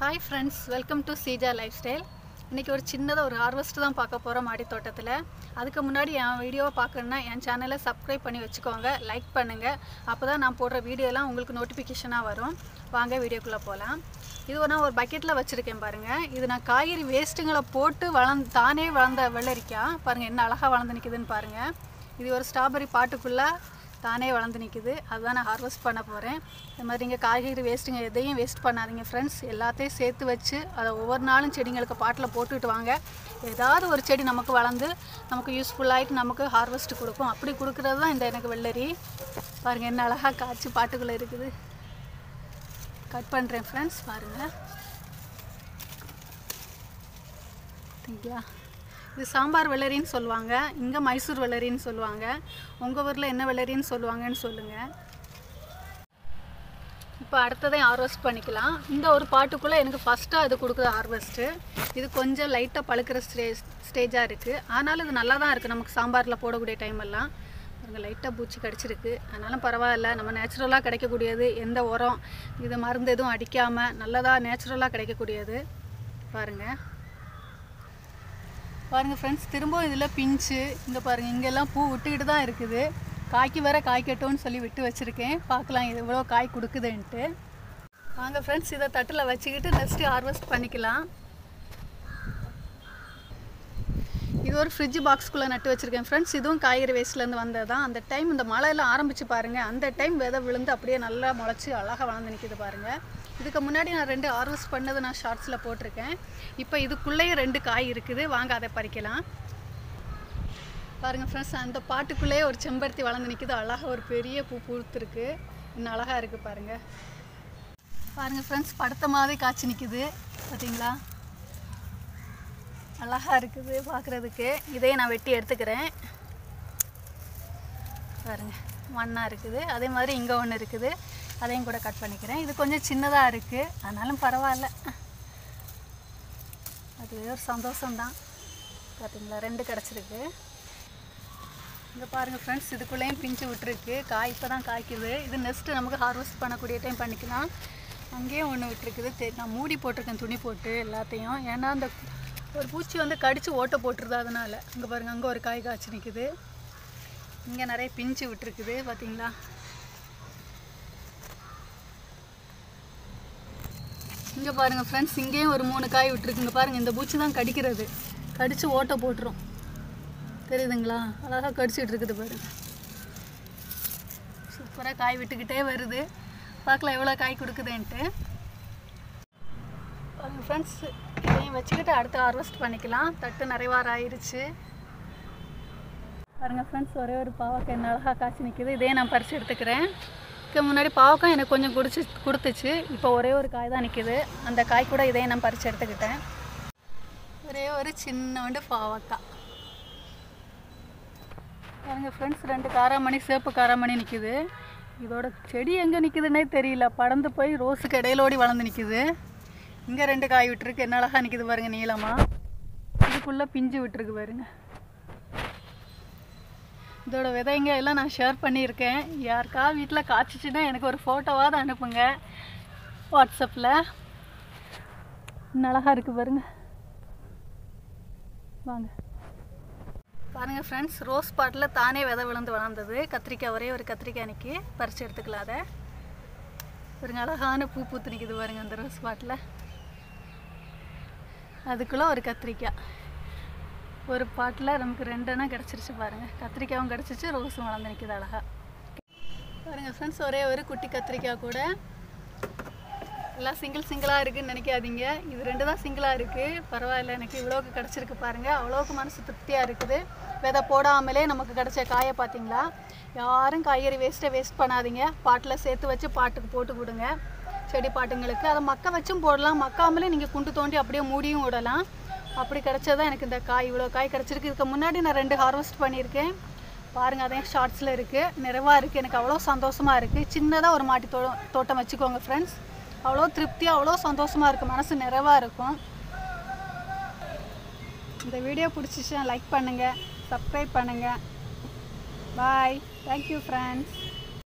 Hi friends welcome to Seeja lifestyle இன்றைக்கி ஒரு சின்னதாக ஒரு ஹார்வெஸ்ட் தான் பார்க்க போகிறோம் மாடி தோட்டத்தில். அதுக்கு முன்னாடி என் வீடியோவை பார்க்கணுன்னா என் சேனலை சப்ஸ்கிரைப் பண்ணி வச்சுக்கோங்க லைக் பண்ணுங்கள் அப்போ தான் நான் போடுற வீடியோலாம் உங்களுக்கு நோட்டிஃபிகேஷனாக வரும். வாங்க வீடியோக்குள்ளே போகலாம் இது நான் ஒரு பக்கெட்டில் வச்சுருக்கேன் பாருங்கள் இது நான் காய்கறி வேஸ்ட்டுங்களை போட்டு வளர்ந்து தானே வளர்ந்த வெள்ளரிக்காய். பாருங்கள் என்ன அழகாக வளர்ந்து நிற்கிதுன்னு பாருங்கள் இது ஒரு ஸ்ட்ராபெரி பாட்டுக்குள்ளே தானே வளர்ந்து நிற்குது அதுதான் நான் ஹார்வெஸ்ட் பண்ண போகிறேன் இந்த மாதிரி இங்கே காய்கறி வேஸ்ட்டுங்க எதையும் வேஸ்ட் பண்ணாதீங்க ஃப்ரெண்ட்ஸ் எல்லாத்தையும் சேர்த்து வச்சு அதை ஒவ்வொரு நாளும் செடிங்களுக்கு பாட்டில் போட்டுட்டு வாங்க. ஏதாவது ஒரு செடி நமக்கு வளர்ந்து நமக்கு யூஸ்ஃபுல்லாகிட்டு நமக்கு ஹார்வெஸ்ட் கொடுக்கும். அப்படி கொடுக்குறது தான் இந்த எனக்கு வெள்ளரி. பாருங்கள் என்ன அழகாக காய்ச்சி பாட்டுக்குள்ளே இருக்குது. கட் பண்ணுறேன் ஃப்ரெண்ட்ஸ் பாருங்கள் சரிங்களா இது சாம்பார் வெள்ளரின்னு சொல்லுவாங்க இங்கே மைசூர் வெள்ளரின்னு சொல்லுவாங்க. உங்கள் ஊரில் என்ன வெள்ளரின்னு சொல்லுவாங்கன்னு சொல்லுங்கள் இப்போ அடுத்ததை ஹார்வெஸ்ட் பண்ணிக்கலாம். இந்த ஒரு பாட்டுக்குள்ளே எனக்கு ஃபஸ்ட்டாக அது கொடுக்குற ஹார்வெஸ்ட்டு இது கொஞ்சம் லைட்டாக பழுக்கிற ஸ்டேஜ் ஸ்டேஜாக இருக்குது ஆனாலும் இது நல்லா தான் இருக்குது நமக்கு சாம்பாரில் போடக்கூடிய டைம் எல்லாம். பாருங்கள் லைட்டாக பூச்சி கடிச்சிருக்கு. ஆனாலும் பரவாயில்ல. நம்ம நேச்சுரலாக கிடைக்கக்கூடியது எந்த உரம் இது மருந்து எதுவும் அடிக்காமல் நல்லதாக நேச்சுரலாக கிடைக்கக்கூடியது. பாருங்கள் பாருங்கள் ஃப்ரெண்ட்ஸ் திரும்பவும் இதில் பிஞ்சு இங்கே பாருங்கள் இங்கெல்லாம் பூ விட்டுக்கிட்டு தான் இருக்குது. காய்க்கு வர காய்க்கட்டும்னு சொல்லி விட்டு வச்சுருக்கேன். பார்க்கலாம் இது எவ்வளோ காய் கொடுக்குதுன்ட்டு. வாங்க ஃப்ரெண்ட்ஸ் இதை தட்டில் வச்சுக்கிட்டு நெக்ஸ்ட்டு ஹார்வெஸ்ட் பண்ணிக்கலாம். இது ஒரு ஃப்ரிட்ஜ் பாக்ஸ்குள்ளே நட்டு வச்சுருக்கேன் ஃப்ரெண்ட்ஸ் இதுவும் காய்கறி வேஸ்ட்லேருந்து வந்தது தான் அந்த டைம் இந்த மழையெல்லாம் ஆரம்பிச்சு பாருங்கள் அந்த டைம் விதை விழுந்து அப்படியே நல்லா முளைச்சி அழகாக வளர்ந்து நிற்கிது பாருங்கள் இதுக்கு முன்னாடி நான் ரெண்டு ஹார்வெஸ்ட் பண்ணது நான் ஷார்ட்ஸில் போட்டிருக்கேன். இப்போ இதுக்குள்ளேயே ரெண்டு காய் இருக்குது. வாங்க அதை பறிக்கலாம். பாருங்கள் ஃப்ரெண்ட்ஸ் அந்த பாட்டுக்குள்ளேயே ஒரு செம்பருத்தி வளர்ந்து நிற்கிது அழகாக ஒரு பெரிய பூ பூத்துருக்கு. இன்னும் அழகாக இருக்குது பாருங்கள் பாருங்கள் ஃப்ரெண்ட்ஸ் படுத்த மாதிரி காய்ச்சி நிற்கிது பார்த்தீங்களா அழகாக இருக்குது பார்க்குறதுக்கு இதையே நான் வெட்டி எடுத்துக்கிறேன். பாருங்கள் மண்ணாக இருக்குது. அதே மாதிரி இங்கே ஒன்று இருக்குது. அதையும் கூட கட் பண்ணிக்கிறேன். இது கொஞ்சம் சின்னதாக இருக்குது ஆனாலும் பரவாயில்ல. அது ஒரு சந்தோஷம்தான். பார்த்தீங்களா ரெண்டு கிடச்சிருக்கு. இங்கே பாருங்கள் ஃப்ரெண்ட்ஸ் இதுக்குள்ளேயும் பிஞ்சு விட்டுருக்கு. காய் இப்போ தான் காய்க்குது. இது நெக்ஸ்ட்டு நமக்கு ஹார்வெஸ்ட் பண்ணக்கூடிய டைம் பண்ணிக்கலாம். அங்கேயும் ஒன்று விட்டுருக்குது. தெ நான் மூடி போட்டிருக்கேன் துணி போட்டு எல்லாத்தையும். ஏன்னா அந்த ஒரு பூச்சி வந்து கடித்து ஓட்டை போட்டுருது அதனால். அங்கே பாருங்கள் அங்கே ஒரு காய் காய்ச்சி நிற்குது இங்கே நிறைய பிஞ்சு விட்டுருக்குது பார்த்தீங்களா இங்கே பாருங்கள் ஃப்ரெண்ட்ஸ் இங்கேயும் ஒரு மூணு காய் விட்டுருக்குங்க பாருங்கள் இந்த பூச்சி தான் கடிக்கிறது. கடித்து ஓட்டை போட்டுரும். தெரியுதுங்களா? அழகாக கடிச்சிட்டு இருக்குது பாருங்க. சூப்பராக காய் விட்டுக்கிட்டே வருது. பார்க்கலாம் எவ்வளோ காய் கொடுக்குதுன்ட்டு. ஃப்ரெண்ட்ஸ் இதையும் வச்சுக்கிட்டு அடுத்து ஹார்வெஸ்ட் பண்ணிக்கலாம். தட்டு நிறைவாறு ஆயிடுச்சு பாருங்க ஃப்ரெண்ட்ஸ் ஒரே ஒரு பாவக்காய் என்ன அழகாக காய்ச்சி நிற்கிது இதே நான் பறித்து எடுத்துக்கிறேன். இதுக்கு முன்னாடி பாவக்காய் எனக்கு கொஞ்சம் குடிச்சு கொடுத்துச்சு. இப்போ ஒரே ஒரு காய் தான் நிற்கிது அந்த காய் கூட இதையும் நான் பறித்து எடுத்துக்கிட்டேன். ஒரே ஒரு சின்னோண்டு பாவக்காய். பாருங்க ஃப்ரெண்ட்ஸ் ரெண்டு காராமணி சேப்பு காராமணி நிற்கிது இதோட செடி எங்கே நிற்குதுன்னே தெரியல. படந்து போய் ரோஸுக்கு இடையிலோடி வளர்ந்து நிற்கிது இங்கே ரெண்டு காய் விட்டுருக்கு. என்ன அழகாக நிற்கிது பாருங்கள் நீளமாக இதுக்குள்ளே பிஞ்சு விட்டுருக்கு பாருங்கள் இதோட விதைங்க எல்லாம் நான் ஷேர் பண்ணியிருக்கேன். யாருக்கா வீட்டில் காய்ச்சிச்சின்னா எனக்கு ஒரு ஃபோட்டோவாவது அனுப்புங்க. வாட்ஸ்அப்பில் அழகாக இருக்குது பாருங்க. வாங்க. பாருங்கள் ஃப்ரெண்ட்ஸ் ரோஸ் பாட்டில் தானே விதை விழுந்து வளர்ந்தது. கத்திரிக்காய் ஒரே ஒரு கத்திரிக்காய் அன்னைக்கு. பறித்து எடுத்துக்கலாம் அதை பாருங்க அழகான பூ பூத்து நிற்கிது பாருங்க அந்த ரோஸ் பாட்டில் அதுக்குள்ளே ஒரு கத்திரிக்காய். ஒரு பாட்டில் நமக்கு ரெண்டுனா கிடச்சிருச்சு பாருங்கள் கத்திரிக்காயும் கிடச்சிச்சு ரோஸும் வளர்ந்து நிற்கிது அழகா. பாருங்கள் ஃப்ரெண்ட்ஸ் ஒரே ஒரு குட்டி கத்திரிக்காய் கூட. எல்லாம் சிங்கிள் சிங்கிளாக இருக்குதுன்னு நினைக்காதீங்க. இது ரெண்டு தான் சிங்கிளாக இருக்குது பரவாயில்ல எனக்கு இவ்வளோக்கு கிடச்சிருக்கு பாருங்கள் அவ்வளோக்கு மனசு திருப்தியாக இருக்குது. விதை போடாமலே நமக்கு கிடச்ச காயை பார்த்தீங்களா? யாரும் காய்கறி வேஸ்ட்டை வேஸ்ட் பண்ணாதீங்க. பாட்டில் சேர்த்து வச்சு பாட்டுக்கு போட்டு கொடுங்க. செடி பாட்டுங்களுக்கு. அதை மக்க வச்சும் போடலாம். மக்காமலே நீங்கள் குண்டு தோண்டி அப்படியே மூடியும் விடலாம். அப்படி கிடச்சதான் எனக்கு இந்த காய். இவ்வளோ காய் கிடச்சிருக்கு. இதுக்கு முன்னாடி நான் ரெண்டு ஹார்வெஸ்ட் பண்ணியிருக்கேன். பாருங்கள் அதையும் ஷார்ட்ஸில் இருக்குது நிறைவாக இருக்குது எனக்கு அவ்வளோ சந்தோஷமாக இருக்குது சின்னதாக ஒரு மாட்டி தோ தோட்டம் வச்சுக்கோங்க ஃப்ரெண்ட்ஸ் அவ்வளோ திருப்தியாக அவ்வளோ சந்தோஷமாக இருக்குது மனசு நிறைவாக இருக்கும். இந்த வீடியோ பிடிச்சிச்சுன்னா லைக் பண்ணுங்கள் சப்ஸ்கிரைப் பண்ணுங்கள் பாய் தேங்க்யூ ஃப்ரெண்ட்ஸ்